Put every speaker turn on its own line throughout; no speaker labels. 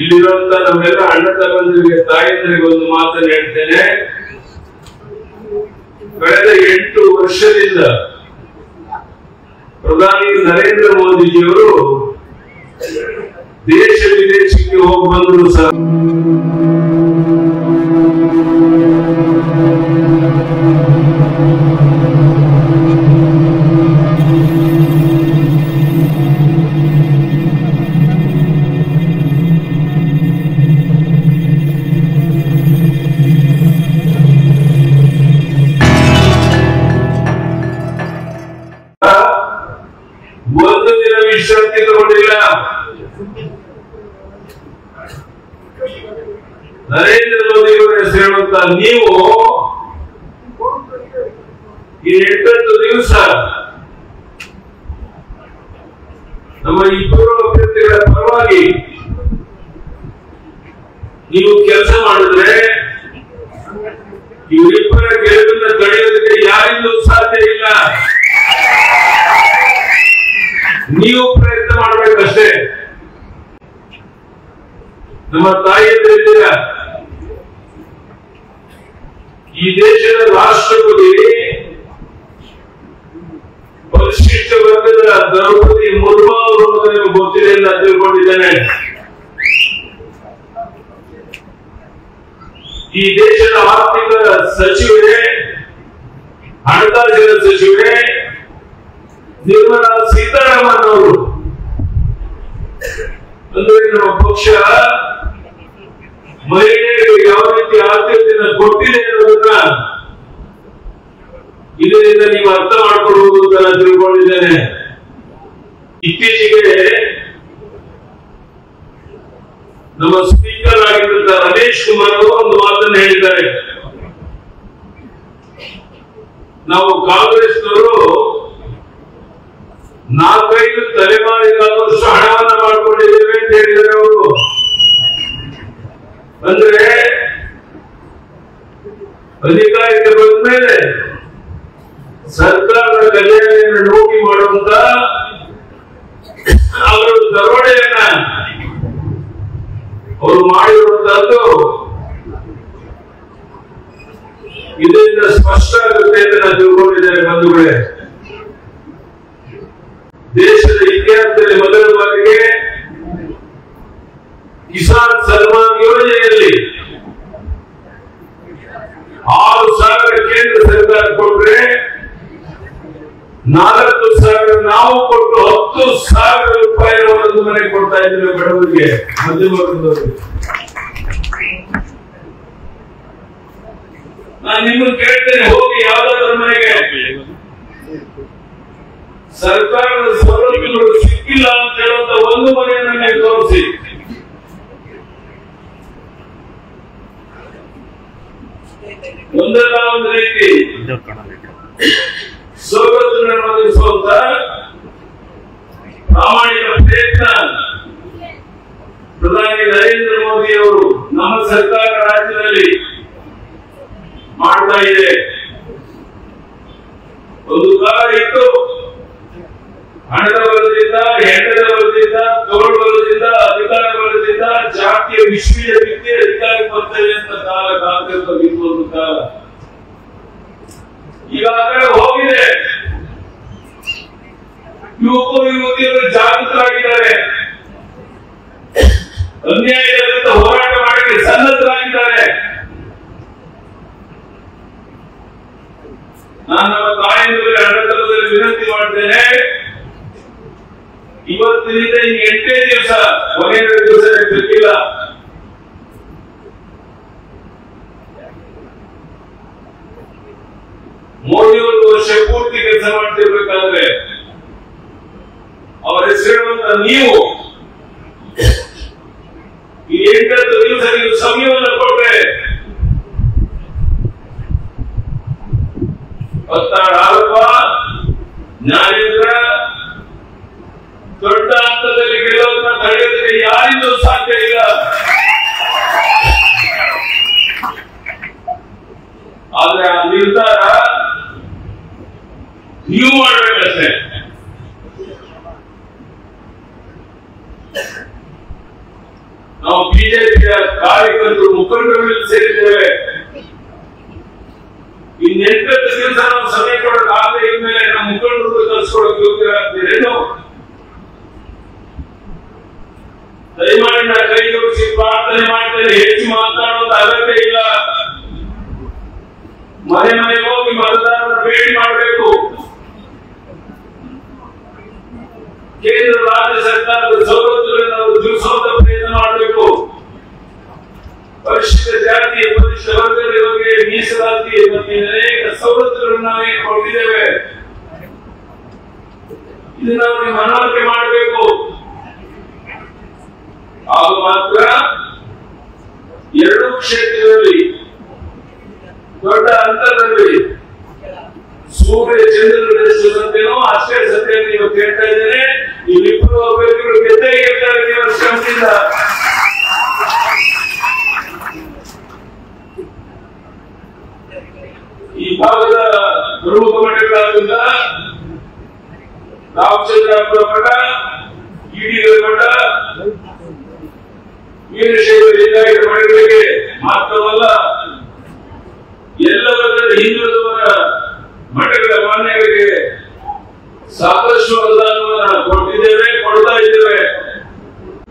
ಇಲ್ಲಿರುವಂತ ನಮ್ಮೆಲ್ಲ ಅಣ್ಣ ತಮ್ಮಂದಿರಿಗೆ, ತಾಯಂದಿರಿಗೆ ಒಂದು ಮಾತನ್ನು ಹೇಳ್ತೇನೆ. ಕಳೆದ ಎಂಟು ವರ್ಷದಿಂದ ಪ್ರಧಾನಿ ನರೇಂದ್ರ ಮೋದಿಜಿಯವರು ದೇಶ ವಿದೇಶಕ್ಕೆ ಹೋಗಿ ಬಂದ್ರು ಸರ್. ವಿಶ್ರಾಂತಿ ತಗೊಂಡಿಲ್ಲ. ನರೇಂದ್ರ ಮೋದಿ ಅವರ ಹೆಸರು ಹೇಳುವಂತ ನೀವು ಈ ಎಂಟತ್ತು ದಿವಸ ನಮ್ಮ ಇಬ್ಬರು ಅಭ್ಯರ್ಥಿಗಳ ಪರವಾಗಿ ನೀವು ಕೆಲಸ ಮಾಡಿದ್ರೆ ಇವರಿಬ್ಬರ ಗೆಲುವಿನ ತಡೆಯೋದಕ್ಕೆ ಯಾರಿಂದಲೂ ಸಾಧ್ಯ ಇಲ್ಲ ನೀವು ಪ್ರಯತ್ನ ಮಾಡಬೇಕಷ್ಟೇ. ನಮ್ಮ ತಾಯಿಯಂದಿರ ಈ ದೇಶದ ರಾಷ್ಟ್ರಪತಿ ಪರಿಶಿಷ್ಟ ವರ್ಗದ ದ್ರೌಪದಿ ಮುರ್ಮು ಅವರು ನಿಮಗೆ ಗೊತ್ತಿದೆ ಅಂತ ತಿಳ್ಕೊಂಡಿದ್ದೇನೆ. ಈ ದೇಶದ ಆರ್ಥಿಕ ಸಚಿವರೇ ಹಣಕಾಸಿನ ಸಚಿವೆ ನಿರ್ಮಲಾ ಸೀತಾರಾಮನ್ ಅವರು ಅಂದ್ರೆ ನಮ್ಮ ಪಕ್ಷ ಮಹಿಳೆಯರಿಗೆ ಯಾವ ರೀತಿ ಆದ್ಯತೆಯನ್ನು ಕೊಟ್ಟಿದೆ ಅನ್ನೋದನ್ನ ಇದರಿಂದ ನೀವು ಅರ್ಥ ಮಾಡ್ಕೊಳ್ಬಹುದು ಅಂತ ನಾನು ತಿಳ್ಕೊಂಡಿದ್ದೇನೆ. ಇತ್ತೀಚೆಗೆ ನಮ್ಮ ಸ್ಪೀಕರ್ ಆಗಿದ್ದಂತ ರಮೇಶ್ ಕುಮಾರ್ ಅವರು ಒಂದು ಮಾತನ್ನು ಹೇಳಿದ್ದಾರೆ. ನಾವು ಕಾಂಗ್ರೆಸ್ನವರು ನಾಲ್ಕೈದು ತಲೆಮಾರಿಗಾಗುವಷ್ಟು ಹಣವನ್ನ ಮಾಡಿಕೊಂಡಿದ್ದೇವೆ ಅಂತ ಹೇಳಿದ್ದಾರೆ ಅವರು. ಅಂದ್ರೆ ಅಧಿಕಾರಕ್ಕೆ ಬಂದ ಮೇಲೆ ಸರ್ಕಾರದ ಕಲ್ಯಾಣವನ್ನು ನೋಟಿ ಮಾಡುವಂತ ಅವರು ದರೋಡೆಯನ್ನ ಅವರು ಮಾಡಿರುವಂತಹದ್ದು ಇದರಿಂದ ಸ್ಪಷ್ಟ ಆಗುತ್ತೆ ಅಂತ ನಾನು ತಿಳ್ಕೊಂಡಿದ್ದೇನೆ ಬಂಧುಗಳೇ. ದೇಶದ ಇತಿಹಾಸದಲ್ಲಿ ಮೊದಲ ಬಾರಿಗೆ ಕಿಸಾನ್ ಸನ್ಮಾನ್ ಯೋಜನೆಯಲ್ಲಿ ಆರು ಸಾವಿರ ಕೇಂದ್ರ ಸರ್ಕಾರ ಕೊಟ್ಟರೆ ನಾಲ್ಕು ಸಾವಿರ ನಾವು ಕೊಟ್ಟು ಹತ್ತು ಸಾವಿರ ರೂಪಾಯಿ ಒಂದು ಮನೆ ಕೊಡ್ತಾ ಇದ್ದೇವೆ ಬಡವರಿಗೆ. ಮಧ್ಯಮ ವರ್ಗದವರಿಗೆ ನಾನು ನಿಮ್ಮನ್ನು ಕೇಳ್ತೇನೆ, ಹೋಗಿ ಯಾವ್ದಾದ್ರು ಮನೆಗೆ. ಸರ್ಕಾರದ ಸೌಲಭ್ಯಗಳು ಸಿಕ್ಕಿಲ್ಲ ಅಂತ ಹೇಳುವಂತ ಒಂದು ಮನೆಯನ್ನು ತೋರಿಸಿ. ಒಂದಲ್ಲ ಒಂದು ರೀತಿ. ಸವಲತ್ತುಗಳನ್ನು ಒದಗಿಸುವಂತ ಪ್ರಾಮಾಣಿಕ ಪ್ರಯತ್ನ. ಪ್ರಧಾನಿ ನರೇಂದ್ರ ಮೋದಿ ಅವರು ನಮ್ಮ ಸರ್ಕಾರ ರಾಜ್ಯದಲ್ಲಿ ಮಾಡ್ತಾ ಇದೆ ಒಂದು ಕಾಲ ಇತ್ತು ಹಣದ ಬಲದಿಂದ ಹೆಂಡದ ಬಲದಿಂದ ತೋಳು ಬಲದಿಂದ, ಅಧಿಕಾರ ಬಲದಿಂದ, ಜಾತಿಯ ವಿಶ್ವೀಯ ವ್ಯಕ್ತಿ ಅಧಿಕಾರಕ್ಕೆ ಬರ್ತದೆ ಅಂತ ಕಾಲ ಕಾಲ ಈಗ ಹೋಗಿದೆ. ಯುವಕ ಯುವತಿಯರು ಜಾಗೃತರಾಗಿದ್ದಾರೆ. ಅನ್ಯಾಯದ ಹೋರಾಟ ಮಾಡಕ್ಕೆ ಸನ್ನದ್ಧರಾಗಿದ್ದಾರೆ. ನಾನು ನಮ್ಮ ತಾಯಂದಿರಿಗೆ ಅಡತಲದಲ್ಲಿ ವಿನಂತಿ ಮಾಡ್ತೇನೆ. ಇವತ್ತಿನಿಂದ ಇನ್ನು ಎಂಟೇ ದಿವಸ ಕೊನೆಯ ದಿವಸ ಸಿಕ್ಕಿಲ್ಲ ಒಂದು ವರ್ಷ ಪೂರ್ತಿ ಕೆಲಸ ಮಾಡ್ತಿರ್ಬೇಕಾದ್ರೆ, ಅವರ ಹೆಸರಿರುವಂತ ನೀವು ಈ ಎಂಟತ್ತು ದಿವಸ ನೀವು ಸಮಯವನ್ನು ಕೊಟ್ರೆ ಒತ್ತಾಡ ಆರೋಪ ಜ್ಞಾನೇಂದ್ರ ದೊಡ್ಡ ಹಂತದಲ್ಲಿ ಗೆಲ್ಲೋದನ್ನ ತಡೆಯೋದಕ್ಕೆ ಯಾರಿಂದಲೂ ಸಾಧ್ಯ ಇಲ್ಲ ಆದ್ರೆ ಆ ನಿರ್ಧಾರ ನೀವು ಮಾಡ್ಬೇಕಷ್ಟೇ ನಾವು ನಾವು ಬಿಜೆಪಿಯ ಕಾರ್ಯಕರ್ತರು ಮುಖಂಡರುಗಳಲ್ಲಿ ಸೇರಿದ್ದೇವೆ. ಇನ್ನೆಂಟತ್ತು ದಿವಸ ನಾವು ಸಮಯ ಕೊಡಕ್ ಆಗದೆ ಇದ್ಮೇಲೆ ನಮ್ಮ ಮುಖಂಡರು ಕಲ್ಸ್ಕೊಡಕ್ ಯೋಗ್ಯರಾಗ್ತೀರೇನು ದಯಮಾಡಿ ನಾ ಕೈ ಜೋಡಿಸಿ ಪ್ರಾರ್ಥನೆ ಮಾಡ್ತೇನೆ ಹೆಚ್ಚು ಮಾತನಾಡುವಂತ ಅಗತ್ಯ ಇಲ್ಲ. ಮನೆ ಮನೆಗೆ ಹೋಗಿ ಮತದಾರರ ಭೇಟಿ ಮಾಡಬೇಕು. ಕೇಂದ್ರ ರಾಜ್ಯ ಸರ್ಕಾರದ ಸವಲತ್ತುಗಳನ್ನು ಅನೇಕ ಸವಲತ್ತುಗಳನ್ನು ಕೊಟ್ಟಿದ್ದೇವೆ. ಇದನ್ನ ನಾವು ಮನವರಿಕೆ ಮಾಡಬೇಕು. ಆಗ ಮಾತ್ರ ಎರಡೂ ಕ್ಷೇತ್ರದಲ್ಲಿ, ದೊಡ್ಡ ಅಂತರದಲ್ಲಿ ಸೂರ್ಯ ಚಂದ್ರನ ಸತ್ಯನೋ ಅಷ್ಟೇ ಸತ್ಯ ನೀವು ಕೇಳ್ತಾ ಇದ್ದೇನೆ. ಇಲ್ಲಿಬ್ಬರು ಅಭ್ಯರ್ಥಿಗಳು ಗೆದ್ದೇ ಗೆಲ್ತಾರೆ ನೀವು ಶ್ರಮದಿಂದ ಈ ಭಾಗದ ಪ್ರಮುಖ ಮಠಗಳಾದ ರಾಮಚಂದ್ರಾಪುರ ಮಠ ಈಡಿಗರ ಮಠ, ವೀರಶೈವ ಲಿಂಗಾಯತ ಮಠಗಳಿಗೆ ಮಾತ್ರವಲ್ಲ ಎಲ್ಲವರ ಹಿಂದುಳಿದವರ ಮಠಗಳ ಮಾನ್ಯಗಳಿಗೆ ಸಾಕಷ್ಟು ಅನುದಾನವನ್ನ ಕೊಟ್ಟಿದ್ದೇವೆ, ಕೊಡ್ತಾ ಇದ್ದೇವೆ.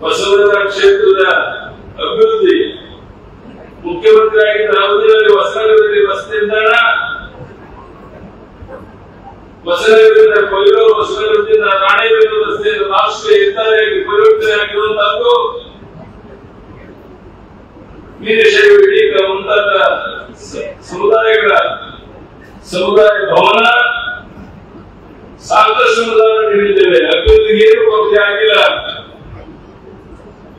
ಬಸವನ ಕ್ಷೇತ್ರದ ಅಭಿವೃದ್ಧಿ ಮುಖ್ಯಮಂತ್ರಿಯಾಗಿದ್ದ ಅವಧಿಯಲ್ಲಿ ಹೊಸನಗರದಲ್ಲಿ ಬಸ್ ನಿಲ್ದಾಣ ಹೊಸನಗರದಿಂದ ಕೊಯ್ಲು ಹೊಸನಗರದಿಂದ ರಾಣೆಬೆನ್ನೂರು ರಸ್ತೆಯಿಂದ ರಾಷ್ಟ್ರೀಯ ಹೆದ್ದಾರಿಯಾಗಿ ಪರಿವರ್ತನೆ ಆಗಿರುವಂತಹದ್ದು ವೀರಶೈವ ಮುಂತಾದ ಸಮುದಾಯಗಳ, ಸಮುದಾಯ ಭವನ ಸಾಕಷ್ಟು ಅನುದಾನ ನೀಡಿದ್ದೇವೆ. ಅಭಿವೃದ್ಧಿಗೆ ಏನು ಕೊರತೆ ಆಗಿಲ್ಲ.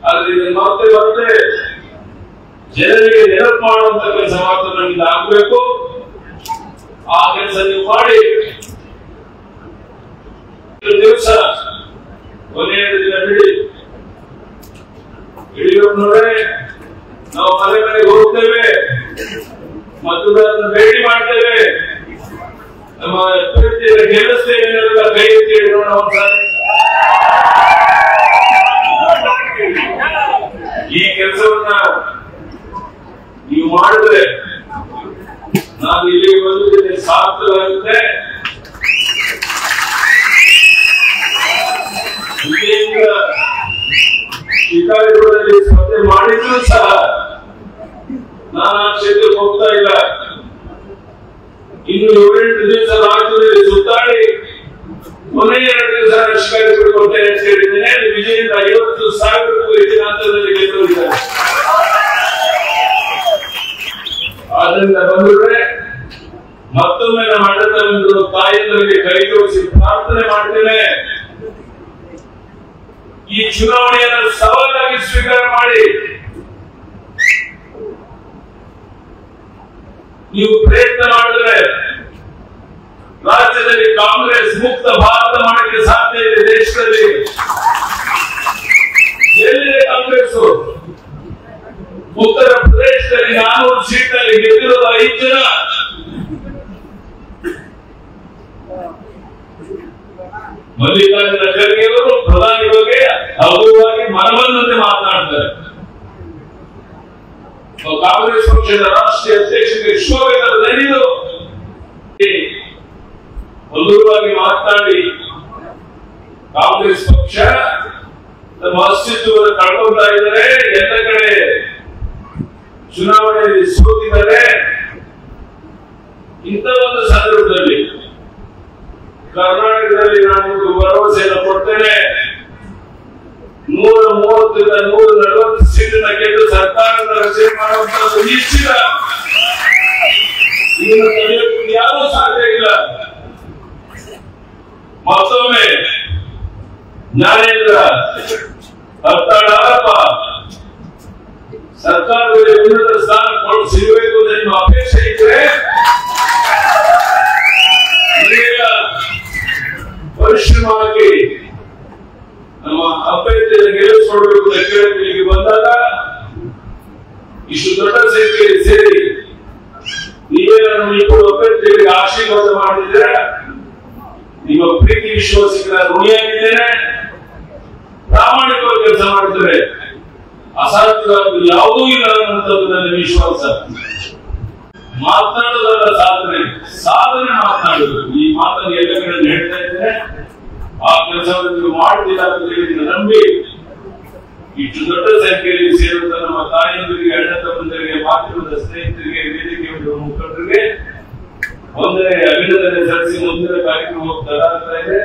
ಆದ್ರೆ ಮತ್ತೆ ಮತ್ತೆ ಜನರಿಗೆ ನೆನಪು ಮಾಡುವಂತ ಕೆಲಸ ಮಾತ್ರ ನಮ್ಮಿಂದ ಆಗ್ಬೇಕು. ಆ ಕೆಲಸ ನೀವು ಮಾಡಿ ದಿವಸ ಕೊನೆಯ ದಿನ ಹಿಡಿ ನಾವು ಮನೆ ಮನೆಗೆ ಹೋಗ್ತೇವೆ. ಮತದಾರರನ್ನು ಭೇಟಿ ಮಾಡ್ತೇವೆ. ನಮ್ಮ ಅಭ್ಯರ್ಥಿಯ ಗೆಲ್ಲಿಸ್ತೇವೆ ಕೈ ಎತ್ತಿ ನೋಡೋಣ ಈ ಕೆಲಸವನ್ನ ನೀವು ಮಾಡಿದ್ರೆ, ನಾನು ಇಲ್ಲಿಗೆ ಬಂದಿದ್ದೇನೆ ಸಾರ್ಥಕವಾಗುತ್ತೆ ಶಿಕಾರಿಪುರದಲ್ಲಿ ಸ್ಪರ್ಧೆ ಮಾಡಿದ್ರು ಸಹ ನಾನು ಆ ಕ್ಷೇತ್ರಕ್ಕೆ ಹೋಗ್ತಾ ಇಲ್ಲ. ಇನ್ನು ಏಳೆಂಟು ದಿವಸ ರಾಜ್ಯದಲ್ಲಿ ಸುತ್ತಾಡಿ ಕೊನೆಯ ಎರಡು ದಿವಸ ಶಿಕಾರಿಪುರ ಕೊಡ್ತೇನೆ ಅಂತ ಹೇಳಿದ್ದೇನೆ. ವಿಜಯದಿಂದ ಐವತ್ತು ಸಾವಿರಕ್ಕೂ ಹೆಚ್ಚಿನ ಹಂತದಲ್ಲಿ ಗೆದ್ದಿದ್ದಾರೆ ಆದ್ರಿಂದ ಬಂದ್ರೆ ಮತ್ತೊಮ್ಮೆ ನಮ್ಮ ಅಣ್ಣ ಒಂದು ಕೈ ಜೋಡಿಸಿ ಪ್ರಾರ್ಥನೆ ಮಾಡ್ತೇನೆ. ಈ ಚುನಾವಣೆಯನ್ನು ಸವಾಲಾಗಿ ಸ್ವೀಕಾರ ಮಾಡಿ ನೀವು ಪ್ರಯತ್ನ ಮಾಡಿದ್ರೆ ರಾಜ್ಯದಲ್ಲಿ ಕಾಂಗ್ರೆಸ್ ಮುಕ್ತ ಭಾರತ ಮಾಡಲಿಕ್ಕೆ ಸಾಧ್ಯ ಇದೆ ದೇಶದಲ್ಲಿ. ಎಲ್ಲಿದೆ ಕಾಂಗ್ರೆಸ್? ಉತ್ತರ ಪ್ರದೇಶದಲ್ಲಿ ನಾನೂರು ಸೀಟ್ನಲ್ಲಿ ಗೆದ್ದಿರುವ ಐದು ಜನ. ಮಲ್ಲಿಕಾರ್ಜುನ ಖರ್ಗೆ ಅವರು ಪ್ರಧಾನಿ ಬಗ್ಗೆ ಹಗುರವಾಗಿ ಮನಬಂದಂತೆ ಮಾತನಾಡ್ತಾರೆ. ಕಾಂಗ್ರೆಸ್ ಪಕ್ಷದ ರಾಷ್ಟ್ರೀಯ ಅಧ್ಯಕ್ಷರಿಗೆ ಶೋಭೆಗಳು ಹಗುರವಾಗಿ ಮಾತನಾಡಿ, ಕಾಂಗ್ರೆಸ್ ಪಕ್ಷ ತಮ್ಮ ಅಸ್ತಿತ್ವವನ್ನು ಕಳ್ಕೊಳ್ತಾ ಇದ್ದಾರೆ. ಎಲ್ಲ ಕಡೆ ಚುನಾವಣೆಯಲ್ಲಿ ಸೋತಿದ್ದಾರೆ. ಇಂಥ ಒಂದು ಸಂದರ್ಭದಲ್ಲಿ ಕರ್ನಾಟಕದಲ್ಲಿ ನಾನು ಭರವಸೆಯನ್ನು ಕೊಡ್ತೇನೆ. ನೂರ ಮೂವತ್ತರಿಂದ ನೂರ ನಲವತ್ತು ಸೀಟಿನ ಗೆದ್ದು ಸರ್ಕಾರದ ರಚನೆ ಮಾಡುವಂತದ್ದು ನಿಶ್ಚಿತ. ಇದನ್ನು ಸಾಧ್ಯ ಇಲ್ಲ. ಮತ್ತೊಮ್ಮೆ, ಜ್ಞಾನೇಂದ್ರ ಹತ್ತಾಳಪ್ಪ ಸರ್ಕಾರದಲ್ಲಿ ಉನ್ನತ ಸ್ಥಾನ ಕೊಡು ಸಿಗಬೇಕು ಅಂತ ನಿಮ್ಮ ಅಪೇಕ್ಷೆ ಇದ್ರೆ ಪರಿಶ್ರಮವಾಗಿ ನಮ್ಮ ಅಂತ ಕೇಳಿ ಇಲ್ಲಿಗೆ ಬಂದಾಗ ಇಷ್ಟು ದೊಡ್ಡ ಸಂಖ್ಯೆಯಲ್ಲಿ ಸೇರಿ ನೀವೇ ನಮ್ಮ ಇಬ್ಬರು ಆಶೀರ್ವಾದ ಮಾಡಿದ್ರೆ ನಿಮ್ಮ ಪ್ರೀತಿ ವಿಶ್ವಾಸಿಗಳ ಋಣಿಯಾಗಿದ್ದೇನೆ. ಪ್ರಾಮಾಣಿಕವಾಗಿ ಕೆಲಸ ಮಾಡಿದ್ರೆ ಅಸಾಧ್ಯವಾದ ಯಾವುದೂ ಇಲ್ಲ ಅನ್ನುವಂಥದ್ದು ನನ್ನ ವಿಶ್ವಾಸ. ಮಾತನಾಡೋದಲ್ಲ ಸಾಧನೆ. ಸಾಧನೆ ಮಾತನಾಡಬೇಕು ಈ ಮಾತನ್ನು ಎಲ್ಲ ಕಡೆ ಹೇಳ್ತಾ ಇದ್ದೇನೆ. ಆ ಕೆಲಸವನ್ನು ನೀವು ಅಂತ ಹೇಳಿ ನಂಬಿ ಇಷ್ಟು ದೊಡ್ಡ ಸಂಖ್ಯೆಯಲ್ಲಿ ಸೇರುವಂತ ನಮ್ಮ ತಾಯಿಯೊಂದಿಗೆ ಅಣ್ಣ ತಮ್ಮಂದರಿಗೆ ಮಾಧ್ಯಮದ ಸ್ನೇಹಿತರಿಗೆ ವೇದಿಕೆ ಮುಖಂಡರಿಗೆ ಒಂದನೇ ಅಭಿನಂದನೆ ಸಲ್ಲಿಸಿ ಮುಂದಿನ ಕಾರ್ಯಕ್ರಮ ಹೋಗ್ತಾ ಇದೆ.